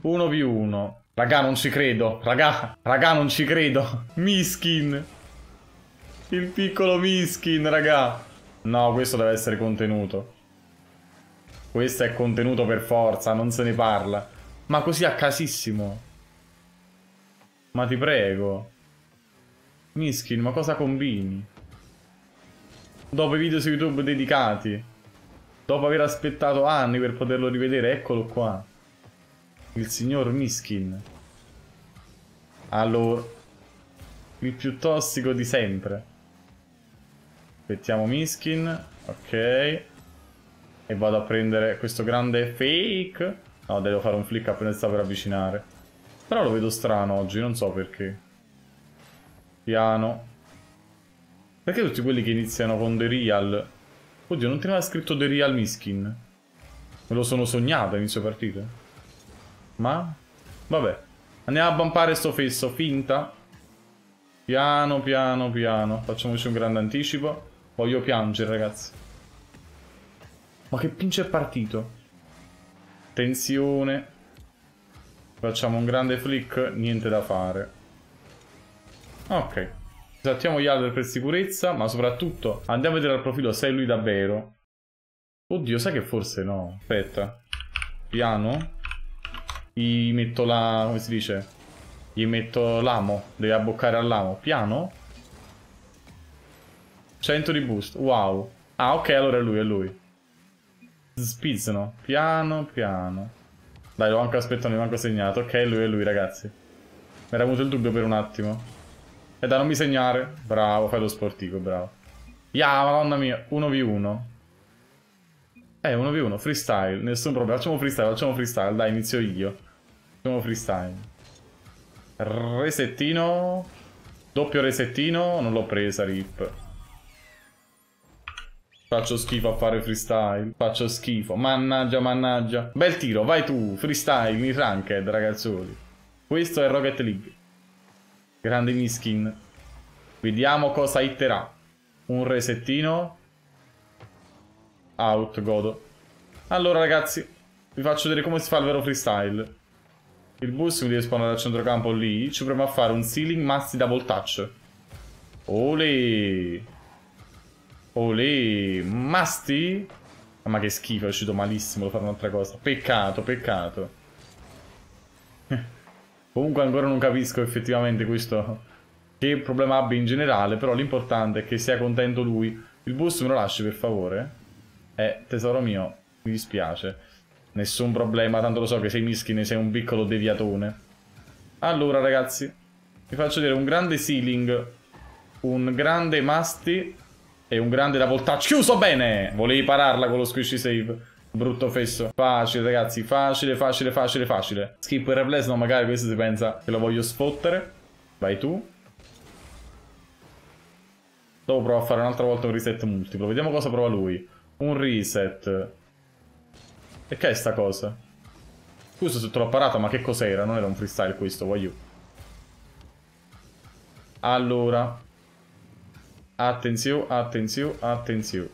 1 più 1. Raga, non ci credo. Raga, raga, non ci credo. Miskin. Il piccolo Miskin, raga. No, questo deve essere contenuto. Questo è contenuto per forza, non se ne parla. Ma così a casissimo. Ma ti prego. Miskin, ma cosa combini? Dopo i video su YouTube dedicati. Dopo aver aspettato anni per poterlo rivedere, eccolo qua. Il signor Miskin. Allora. Il più tossico di sempre. Aspettiamo Miskin. Ok. E vado a prendere questo grande fake. No, devo fare un flick appena sta per avvicinare. Però lo vedo strano oggi, non so perché. Piano. Perché tutti quelli che iniziano con The Real... Oddio, non teneva scritto The Real Miskin. Me lo sono sognato inizio partita. Ma? Vabbè. Andiamo a bumpare sto fesso, finta. Piano, piano, piano. Facciamoci un grande anticipo. Voglio piangere, ragazzi. Ma che pince è partito? Tensione. Facciamo un grande flick, niente da fare. Ok. Saltiamo gli alberi per sicurezza, ma soprattutto andiamo a vedere al profilo se è lui davvero. Oddio, sai che forse no. Aspetta. Piano. Gli metto la... come si dice? Gli metto l'amo. Devi abboccare all'amo. Piano. 100 di boost. Wow. Ah, ok, allora è lui, è lui. Spizzano. Piano, piano. Dai, l'ho anche aspettato, mi manco segnato. Ok, lui è lui, ragazzi. Mi era venuto il dubbio per un attimo. E da non mi segnare. Bravo, fai lo sportivo, bravo. Ya, madonna mia. 1v1. Eh, 1v1, freestyle. Nessun problema. Facciamo freestyle, facciamo freestyle. Dai, inizio io. Facciamo freestyle. Resettino. Doppio resettino. Non l'ho presa, rip. Faccio schifo a fare freestyle. Faccio schifo. Mannaggia, mannaggia. Bel tiro, vai tu. Freestyle in ranked, ragazzoli. Questo è Rocket League. Grande miskin. Vediamo cosa hitterà. Un resettino. Out, godo. Allora ragazzi, vi faccio vedere come si fa il vero freestyle. Il bus mi deve spawnare al centrocampo lì. Ci proviamo a fare un ceiling massi double touch. Ole. Ole. Masti? Ah, ma che schifo, è uscito malissimo, devo fare un'altra cosa. Peccato, peccato. Comunque ancora non capisco effettivamente questo che problema abbia in generale, però l'importante è che sia contento lui. Il boost me lo lasci per favore? Eh, tesoro mio, mi dispiace. Nessun problema, tanto lo so che sei mischine, sei un piccolo deviatone. Allora ragazzi, vi faccio vedere un grande ceiling, un grande masti e un grande double touch. Chiuso bene! Volevi pararla con lo squishy save. Brutto fesso. Facile, ragazzi. Facile, facile, facile, facile. Skip il replace, no, magari questo si pensa che lo voglio sfottere. Vai tu. Dopo provo a fare un'altra volta un reset multiplo. Vediamo cosa prova lui. Un reset. E che è sta cosa? Scusa se te l'ho parato, ma che cos'era? Non era un freestyle questo, voglio. Allora. Attenzione, attenzione, attenzione.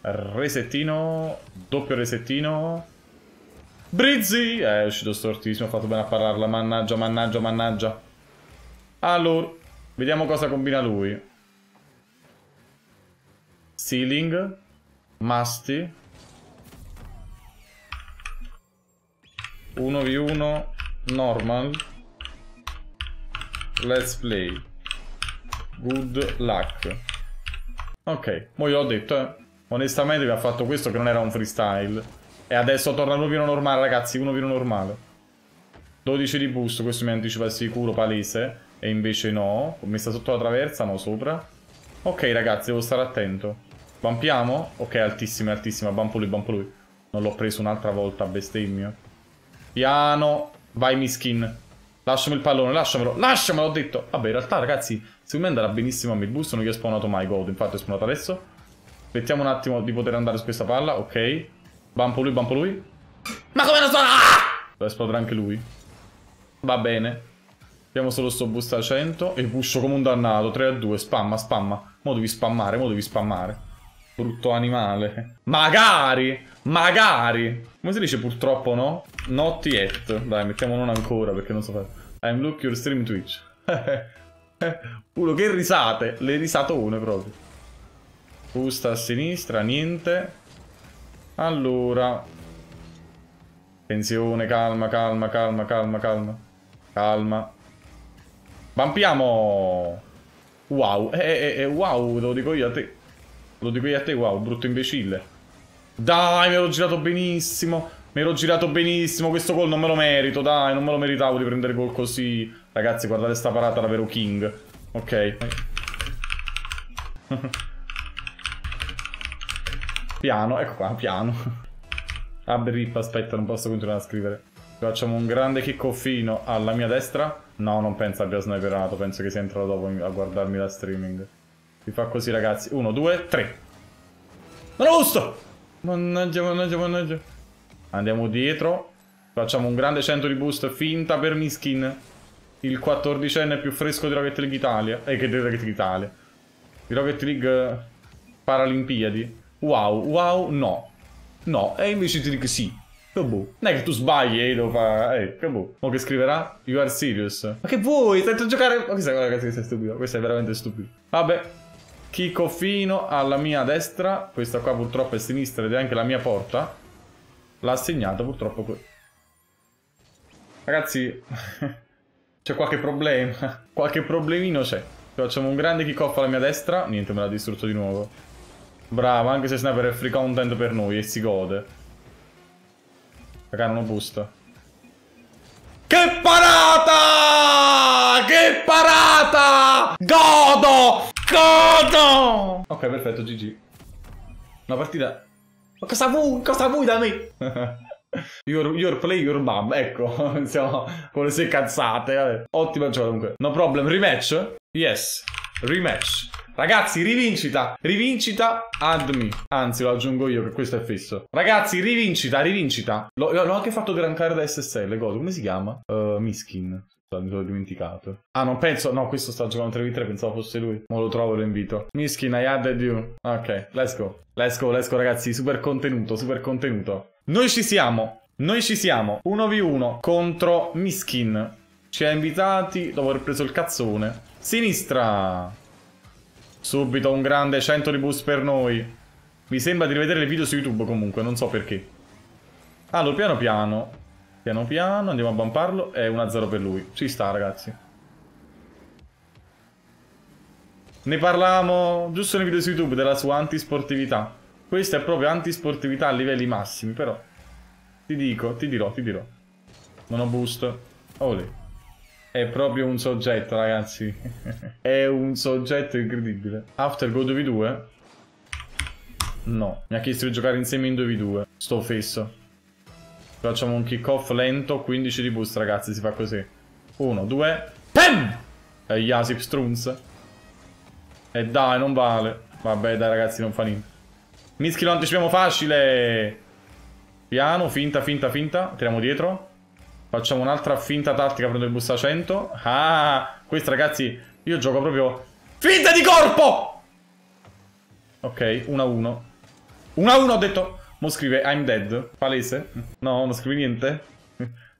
Resettino. Doppio resettino. Brizzi! Eh, è uscito stortissimo, ho fatto bene a parlarla. Mannaggia, mannaggia, mannaggia. Allora, vediamo cosa combina lui. Ceiling. Masti. 1v1 normal. Let's play. Good luck. Ok, mo io ho detto, eh. Onestamente vi ha fatto questo che non era un freestyle. E adesso torna 1 1 normale, ragazzi, 1 1 normale. 12 di boost, questo mi anticipa sicuro, palese. E invece no. Ho messa sotto la traversa, no, sopra. Ok, ragazzi, devo stare attento. Bampiamo? Ok, altissima, altissima. Bampo lui, bampo lui. Non l'ho preso un'altra volta, bestemmio. Piano. Vai, miskin. Lasciami il pallone, lasciamelo. Lasciamelo, ho detto. Vabbè, in realtà, ragazzi, secondo me andrà benissimo a me il boost. Non gli ho spawnato mai gold. Infatti, ho spawnato adesso. Aspettiamo un attimo di poter andare su questa palla, ok. Bampo lui, bampo lui. Ma come non so... Ah! Deve esplodere anche lui. Va bene. Abbiamo solo sto boost a 100 e pusho come un dannato. 3 a 2, spamma, spamma. Mo devi spammare, mo devi spammare. Brutto animale. Magari! Magari! Come si dice purtroppo no? Not yet. Dai, mettiamo non ancora perché non so fare. I'm look your stream Twitch. Uno che risate. Le risatone proprio. Busta a sinistra, niente. Allora. Attenzione, calma, calma, calma, calma, calma. Calma. Vampiamo! Wow, eh, eh, eh, wow, lo dico io a te. Lo dico io a te, wow, brutto imbecille. Dai, mi ero girato benissimo. Mi ero girato benissimo. Questo gol non me lo merito, dai, non me lo meritavo di prendere gol così. Ragazzi, guardate sta parata, davvero king. Ok. piano, ecco qua, piano. Ah, rip, aspetta, non posso continuare a scrivere. Facciamo un grande kickoffino alla mia destra. No, non penso abbia sniperato, penso che sia entrato dopo a guardarmi la streaming. Si fa così ragazzi. Uno, due, tre. Non ho visto! Mannaggia, mannaggia, mannaggia. Andiamo dietro. Facciamo un grande 100 di boost finta per Miskin. Il 14enne più fresco di Rocket League Italia. Eh, che di Rocket League Italia. Di Rocket League Paralimpiadi. Wow, wow, no. No, e invece ti dico sì. Cabù. Non è che tu sbagli e lo fa. Eh, cabù. Mo che scriverà? You are serious. Ma che vuoi? A giocare. Ma questa ragazzi che sei stupido. Questo è veramente stupido. Vabbè. Kickoffino alla mia destra. Questa qua purtroppo è sinistra ed è anche la mia porta. L'ha segnato purtroppo. Ragazzi. c'è qualche problema. qualche problemino c'è. Facciamo un grande kick-off alla mia destra. Niente, me l'ha distrutto di nuovo. Bravo, anche se sniper è free content per noi e si gode. Raga, non ho boost. Che parata! Che parata! Godo! Godo! Ok, perfetto, GG. Una partita... Ma cosa vuoi? Cosa vuoi da me? your, your play, your mom. Ecco, siamo con le sue cazzate. Vabbè. Ottima gioco comunque. No problem. Rematch? Yes. Rematch. Ragazzi, rivincita, rivincita, add me. Anzi, lo aggiungo io che questo è fisso. Ragazzi, rivincita, rivincita. L'ho anche fatto grancare da SSL, cosa? Come si chiama? Uh, Miskin. Mi sono dimenticato. Ah, non penso. No, questo sta giocando 3v3. Pensavo fosse lui. Ma lo trovo lo invito. Miskin, I added you. Ok, let's go. Let's go, let's go, ragazzi. Super contenuto, super contenuto. Noi ci siamo. Noi ci siamo. 1v1 contro Miskin. Ci ha invitati dopo aver preso il cazzone. Sinistra. Subito un grande 100 di boost per noi. Mi sembra di rivedere le video su YouTube comunque, non so perché. Allora, piano piano. Piano piano, andiamo a bumparlo. È 1-0 per lui. Ci sta, ragazzi. Ne parlavamo giusto nei video su YouTube della sua antisportività. Questa è proprio antisportività a livelli massimi, però. Ti dico, ti dirò, ti dirò. Non ho boost. Olè. È proprio un soggetto, ragazzi. è un soggetto incredibile. After go 2v2? No. Mi ha chiesto di giocare insieme in 2v2. Sto fesso. Facciamo un kick off lento, 15 di boost, ragazzi. Si fa così. 1, 2, PEM! E Yasip Strunz. E dai, non vale. Vabbè, dai, ragazzi, non fa niente. Mischi lo anticipiamo facile. Piano, finta, finta, finta. Tiriamo dietro. Facciamo un'altra finta tattica, prendo il busta 100. Ah, questo ragazzi, io gioco proprio... Finta di corpo! Ok, 1 a 1. 1 a 1 ho detto... Mo scrive I'm dead. Palese? No, non scrive niente.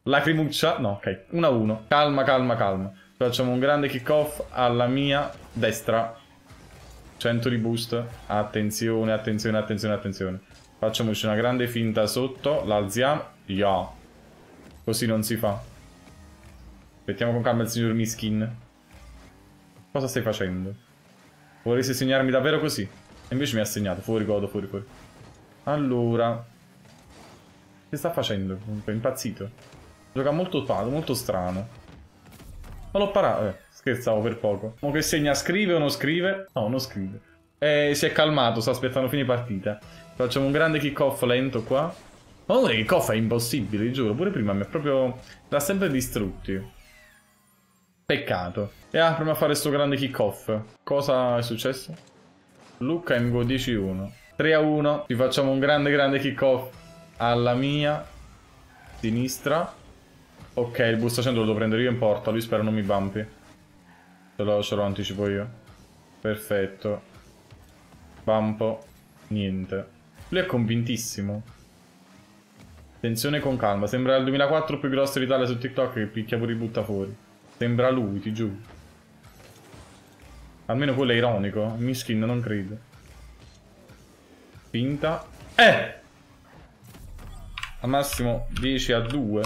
Lacrimuccia? No, ok. 1 a 1. Calma, calma, calma. Facciamo un grande kick off alla mia destra. 100 di boost. Attenzione, attenzione, attenzione, attenzione. Facciamoci una grande finta sotto. L'alziamo. Yeah. Così non si fa. Aspettiamo con calma il signor Miskin. Cosa stai facendo? Vorresti segnarmi davvero così? E invece mi ha segnato. Fuori godo, fuori, fuori. Allora. Che sta facendo? È impazzito. Gioca molto palo, molto strano. Ma l'ho parato. Eh, scherzavo per poco. Ma che segna scrive o non scrive? No, non scrive. Eh, si è calmato, sta aspettando fine partita. Facciamo un grande kick off lento qua. Ma non è che Koff è impossibile, giuro. Pure prima mi ha proprio... L'ha sempre distrutti. Peccato. E ah, prima a fare sto grande kick-off. Cosa è successo? Luca MGO 10-1. 3-1. Ci facciamo un grande grande kick-off alla mia sinistra. Ok, il busta 100 lo devo prendere io in porta. Lui spero non mi bumpi. Ce lo, ce lo anticipo io. Perfetto. Bumpo. Niente. Lui è convintissimo. Attenzione con calma. Sembra il 2004 più grosso d'Italia su TikTok che picchia pure i butta fuori. Sembra lui, ti giuro. Almeno quello è ironico. Miskin non credo. Finta. Eh! Al massimo 10 a 2.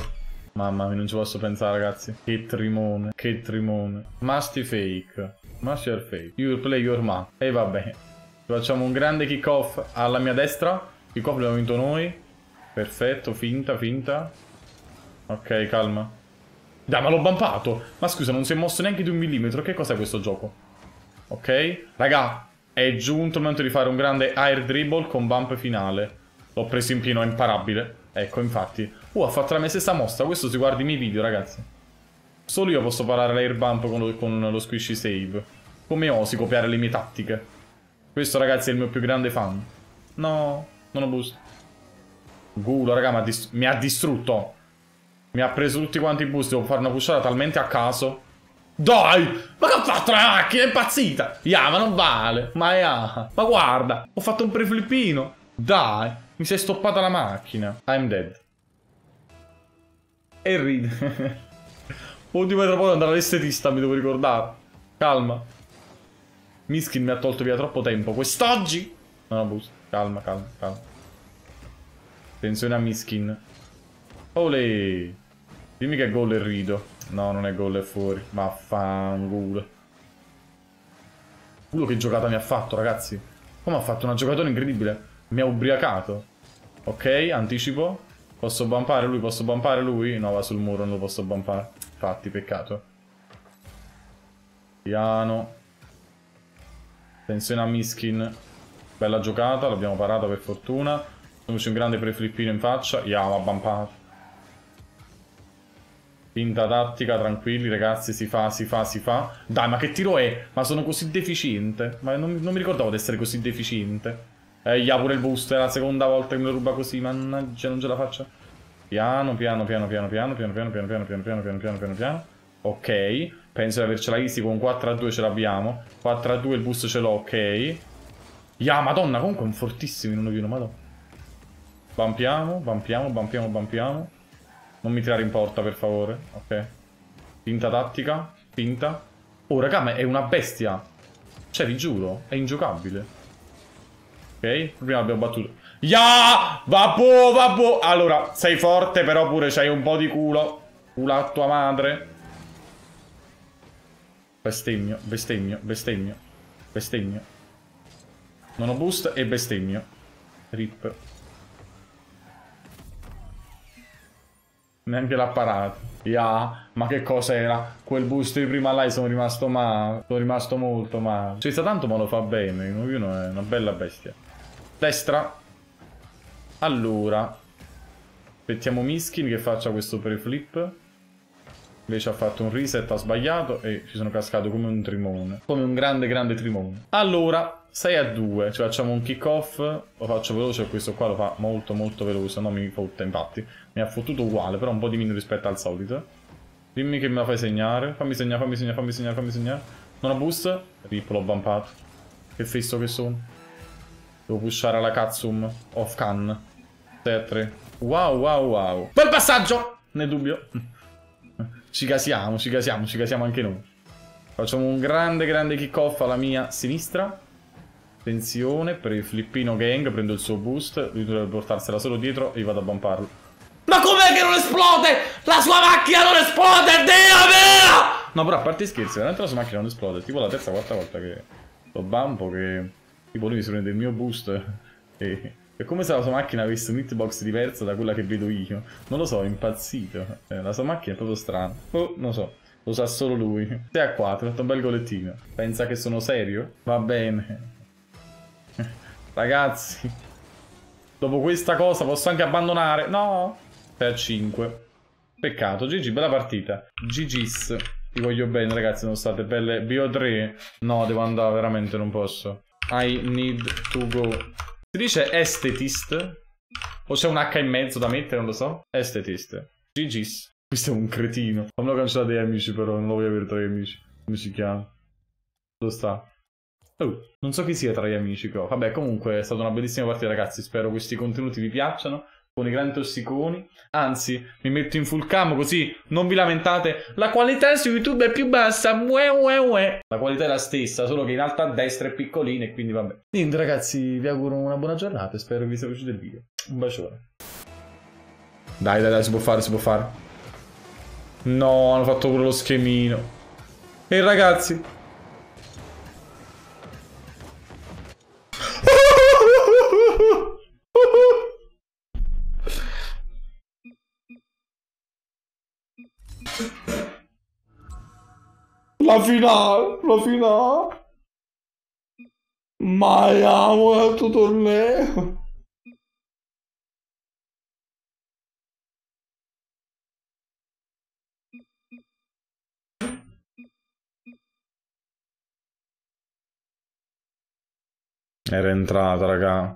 Mamma mia, non ci posso pensare, ragazzi. Che trimone, che trimone. Musty fake. Master fake. You play your ma. E vabbè. Facciamo un grande kick off alla mia destra. Kick off l'abbiamo vinto noi. Perfetto, finta, finta. Ok, calma. Dai, ma l'ho bumpato. Ma scusa, non si è mosso neanche di un millimetro. Che cos'è questo gioco? Ok. Raga, è giunto il momento di fare un grande air dribble con bump finale. L'ho preso in pieno, è imparabile. Ecco, infatti. Uh, ha fatto la mia stessa mossa. Questo si guarda i miei video, ragazzi. Solo io posso parare l'air bump con lo, con lo squishy save. Come osi copiare le mie tattiche? Questo, ragazzi, è il mio più grande fan. No, non ho boost. Gulo, raga, mi ha, mi ha distrutto. Mi ha preso tutti quanti i boost. Devo fare una pushata talmente a caso. Dai! Ma che ho fatto la macchina? È impazzita! Ya, ma non vale! Ma ya! Ma guarda! Ho fatto un preflippino! Dai! Mi sei stoppata la macchina! I'm dead. E ride. Oddio, tra poco andare all'estetista, mi devo ricordare. Calma. Miskin mi ha tolto via troppo tempo. Quest'oggi... Non boost. Calma, calma, calma. Attenzione a Miskin. Ole! Dimmi che gol e rido. No, non è gol, è fuori. Vaffanculo. Culo che giocata mi ha fatto, ragazzi. Come ha fatto una giocatore incredibile. Mi ha ubriacato. Ok, anticipo. Posso bumpare lui? Posso bumpare lui? No, va sul muro, non lo posso bumpare. Infatti, peccato. Piano. Attenzione a Miskin. Bella giocata, l'abbiamo parata per fortuna. C'è un grande preflippino in faccia. Yeah, va bumpato. Finta tattica, tranquilli ragazzi, si fa, si fa, si fa. Dai, ma che tiro è? Ma sono così deficiente. Ma non, non mi ricordavo di essere così deficiente. Eh, yeah, pure il boost, è la seconda volta che me lo ruba così, mannaggia, non ce la faccio. Piano, piano, piano, piano, piano, piano, piano, piano, piano, piano, piano, piano, piano, piano, piano. Ok, penso di avercela easy, con 4 a 2 ce l'abbiamo. 4 a 2 il boost ce l'ho, ok. Ya, madonna, comunque è un fortissimo in 1v1, madonna. Bampiamo, bampiamo, bampiamo, bampiamo. Non mi tirare in porta, per favore. Ok. Finta tattica. Finta. Oh, raga, ma è una bestia. Cioè, vi giuro, è ingiocabile. Ok, prima abbiamo battuto. Ya! Vabbò, vabbò! Allora, sei forte, però pure c'hai un po' di culo. Culo a tua madre. Bestemmio, bestemmio, bestemmio. Bestemmio. Non ho boost e bestemmio. Rip. Neanche l'ha parato. Yeah, ma che cos'era? Quel boost di prima là sono rimasto male. Sono rimasto molto male. Ci sta tanto ma lo fa bene. Uno è una bella bestia. Destra. Allora. Aspettiamo Miskin che faccia questo preflip. Invece ha fatto un reset, ha sbagliato e ci sono cascato come un trimone. Come un grande grande trimone. Allora, 6 a 2, cioè facciamo un kick off, lo faccio veloce, questo qua lo fa molto molto veloce, non mi fotte infatti, mi ha fottuto uguale, però un po' di meno rispetto al solito. Dimmi che me la fai segnare, fammi segnare, fammi segnare, fammi segnare, fammi segnare. Non ho boost? Rip, l'ho bumpato. Che festo che sono. Devo pushare alla Katsum off can. 6 a 3. Wow, wow, wow. Bel passaggio! Ne dubbio. Ci casiamo, ci casiamo, ci casiamo anche noi. Facciamo un grande, grande kick off alla mia sinistra. Attenzione, per il flippino gang prendo il suo boost, lui dovrebbe portarsela solo dietro e io vado a bumparlo. Ma com'è che non esplode? La sua macchina non esplode, Dio mio! No, però a parte scherzi, veramente la sua macchina non esplode. Tipo la terza quarta volta che lo bumpo, che tipo lui si prende il mio boost e... È come se la sua macchina avesse un hitbox diverso da quella che vedo io. Non lo so, è impazzito. Eh, la sua macchina è proprio strana. Oh, non lo so. Lo sa solo lui. 6 a 4, ha fatto un bel golettino. Pensa che sono serio? Va bene. Ragazzi, dopo questa cosa posso anche abbandonare? No, 6 a 5. Peccato, GG, bella partita. GG's. Ti voglio bene, ragazzi, sono state belle. BO3. No, devo andare, veramente non posso. I need to go. Si dice estetist? O c'è un H in mezzo da mettere, non lo so. Estetist. GG's. Questo è un cretino. Fammelo cancellare dei amici, però non lo voglio avere tra gli amici. Come si chiama? Dove sta? Oh, non so chi sia tra gli amici ho. Vabbè, comunque è stata una bellissima partita, ragazzi. Spero questi contenuti vi piacciono. Con i grandi tossiconi. Anzi, mi metto in full cam così non vi lamentate. La qualità su YouTube è più bassa. Ue, ue, ue. La qualità è la stessa, solo che in alto a destra è piccolina e quindi vabbè. Niente, ragazzi, vi auguro una buona giornata. Spero che vi sia piaciuto il video. Un bacione. Dai, dai, dai, si può fare, si può fare. No, hanno fatto pure lo schemino. E ragazzi, La finale, la finale. Mai amo tuo torneo. Era entrata, raga.